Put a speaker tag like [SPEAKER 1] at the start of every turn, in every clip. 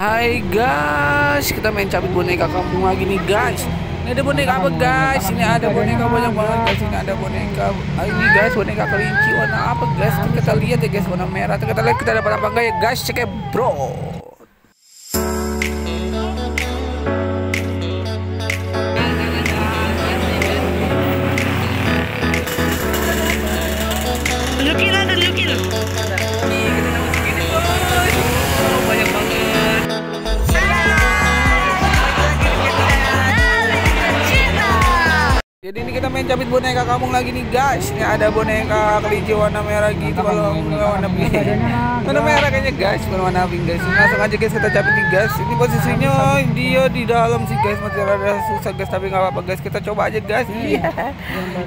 [SPEAKER 1] Hai guys, kita main cabut boneka kampung lagi nih guys. Ini ada boneka apa guys? Ini ada boneka banyak banget guys. Ini ada boneka ini guys boneka kelinci warna apa guys? Kita lihat ya guys warna merah. Kita lihat kita dapat apa enggak ya guys? Cek ya bro. Kita main cabut boneka kampung lagi nih guys. Ini ada boneka kelinci warna merah gitu kalau warna pink. Warna merah kayaknya guys, bukan warna pink guys. Ini langsung aja guys kita cabut nih guys. Ini posisinya dia di dalam sih guys. Masih rada susah guys tapi nggak apa-apa guys. Kita coba aja guys. Iya.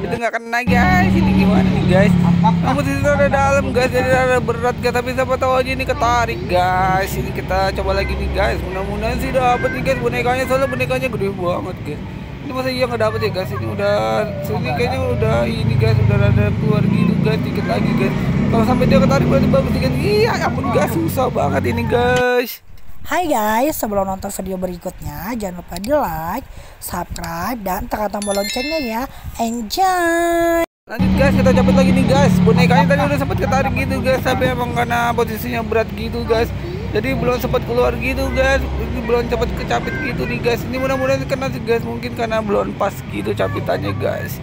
[SPEAKER 1] Itu nggak kena guys. Ini gimana nih guys? Nah, posisi ada dalam guys. Jadi rada berat guys. Tapi siapa tahu aja ini ketarik guys. Ini kita coba lagi nih guys. Mudah-mudahan sih dapat nih guys bonekanya. Soalnya bonekanya gede banget guys masa iya nggak dapet ya guys? Ini udah ini kayaknya udah ini guys. Udah ada keluar gitu guys. Dikit lagi guys. Kalau sampai dia ketarik berarti bagus dikit. Iya ya ampun guys. Susah banget ini guys.
[SPEAKER 2] Hai guys, sebelum nonton video berikutnya jangan lupa di like, subscribe, dan tekan tombol loncengnya ya. Enjoy!
[SPEAKER 1] lanjut guys. Kita cabut lagi nih guys. Bonekanya tadi udah sempat ketarik gitu guys. Tapi emang karena posisinya berat gitu guys jadi belum sempat keluar gitu guys. Ini belum cepat kecapit gitu nih guys. Ini mudah-mudahan kena sih guys. Mungkin karena belum pas gitu capitannya guys.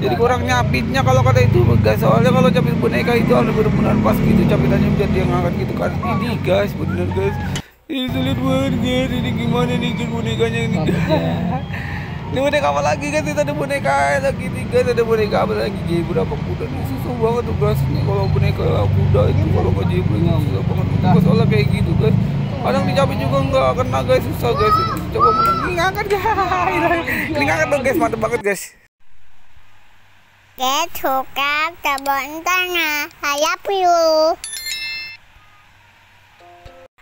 [SPEAKER 1] Jadi kurang nyapitnya kalau kata itu guys. Soalnya kalau capit boneka itu harus benar-benar pas gitu capitannya biar dia ngangkat gitu kan. Ini guys. Bener guys. Ini sulit banget guys. Ini gimana nih bonekanya ini guys ini boneka apa lagi guys? Kita ada boneka lagi nih guys. Ada boneka apa lagi jadi berapa kuda nih susah banget tuh ini kalau boneka kuda itu kalau nggak jadi boneka susah banget Tugas soalnya kayak gitu guys. Kadang dicapit juga nggak kena guys. Susah guys. Ini coba menang ini ngangkat guys. Ini ngangkat dong guys. Mantep banget guys.
[SPEAKER 3] Ghét thuộc các tờ bọn ta nè, hay love you.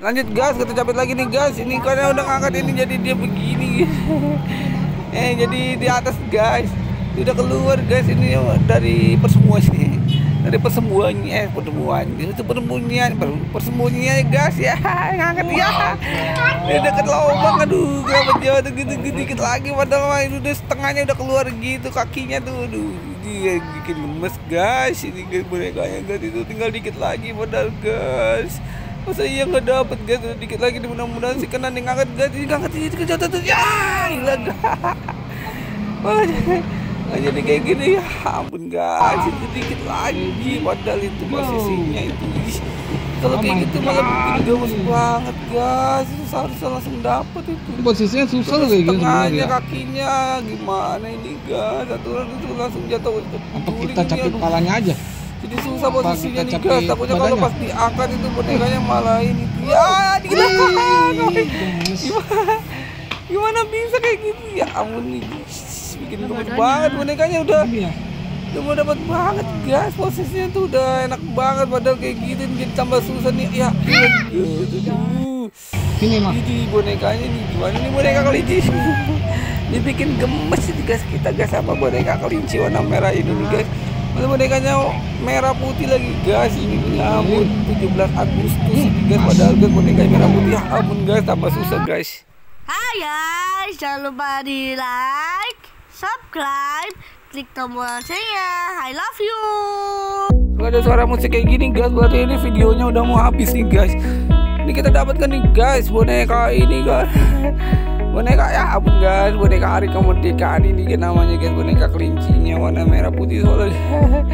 [SPEAKER 1] lanjut guys. Kita capit lagi nih guys. Ini karena udah ngangkat ini jadi dia begini eh jadi di atas guys. Udah keluar guys. Ini dari persembuan sini dari persembuannya eh pertemuan. Itu persembunyian persembunyian guys. Ya ngangkat ya. Ini deket lubang aduh gak jauh tuh gitu gitu dikit lagi? Padahal ini udah setengahnya udah keluar gitu kakinya tuh. Aduh dia bikin lemes guys. Ini bonekanya guys. Itu tinggal dikit lagi padahal guys masa iya nggak dapet guys? Udah dikit lagi mudah-mudahan sih kena nih ngangkat guys. Ini ngangkat ini kejatuh tuh. Ya hilang malah jadi malah jadi kayak gini. Ya ampun guys. Itu dikit lagi. Padahal itu posisinya itu kalau kayak gitu malah bikin gaus banget guys. Itu seharusnya langsung dapet itu.
[SPEAKER 4] Posisinya susah loh kayak gitu sebenarnya.
[SPEAKER 1] kakinya gimana ini guys? Aturan itu langsung jatuh.
[SPEAKER 4] Apa kita
[SPEAKER 1] aduh.
[SPEAKER 4] palanya aja
[SPEAKER 1] jadi susah posisinya
[SPEAKER 4] kita
[SPEAKER 1] nih guys takutnya kalau pas diangkat itu bonekanya malah ini. Ya dikit gimana? Gimana bisa kayak gitu ya ampun nih bikin gemes banget bonekanya. Udah
[SPEAKER 4] Iya.
[SPEAKER 1] udah mau dapat banget guys. Posisinya tuh udah enak banget padahal kayak gitu jadi tambah susah nih. Ya gitu Aduh.
[SPEAKER 4] Ini mah.
[SPEAKER 1] Ini bonekanya nih gimana nih boneka kelinci? Dibikin gemes ini guys. Kita guys sama boneka kelinci warna merah ini nih guys bonekanya merah putih lagi. Guys ini ya ampun. 17 Agustus ini guys padahal guys bonekanya merah putih. Ya ampun guys tambah susah guys.
[SPEAKER 2] Hai guys, jangan lupa di like, subscribe, klik tombol loncengnya. I love you.
[SPEAKER 1] Kalau ada suara musik kayak gini guys berarti ini videonya udah mau habis nih guys. Ini kita dapatkan nih guys boneka ini guys boneka ya ampun guys. Boneka hari kemerdekaan ini kan namanya guys. Boneka kelincinya warna merah putih soalnya.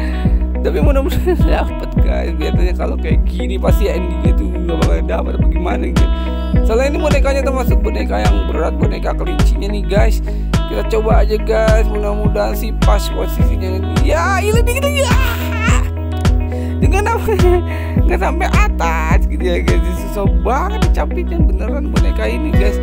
[SPEAKER 1] Tapi mudah-mudahan dapet guys. Biasanya kalau kayak gini pasti endingnya tuh nggak bakal dapet apa gimana gitu soalnya ini bonekanya termasuk boneka yang berat boneka kelincinya nih guys. Kita coba aja guys. Mudah-mudahan sih pas posisinya ya ini dikit lagi ah dengan apa? Nggak sampai atas gitu ya guys. Susah banget dicapitnya. Beneran boneka ini guys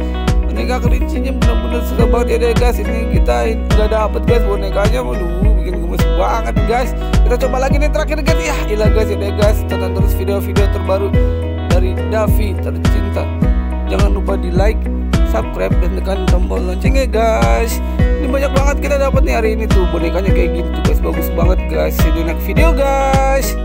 [SPEAKER 1] boneka kelincinya bener-bener susah banget. Ya deh guys ini kita nggak dapet guys bonekanya. Waduh bikin gemes banget guys. Kita coba lagi nih terakhir guys ya. Ilah guys ya deh guys. Tonton terus video-video terbaru dari Davi tercinta. Jangan lupa di like subscribe dan tekan tombol loncengnya guys. Ini banyak banget kita dapat nih hari ini tuh bonekanya kayak gitu guys. Bagus banget guys. See you next video guys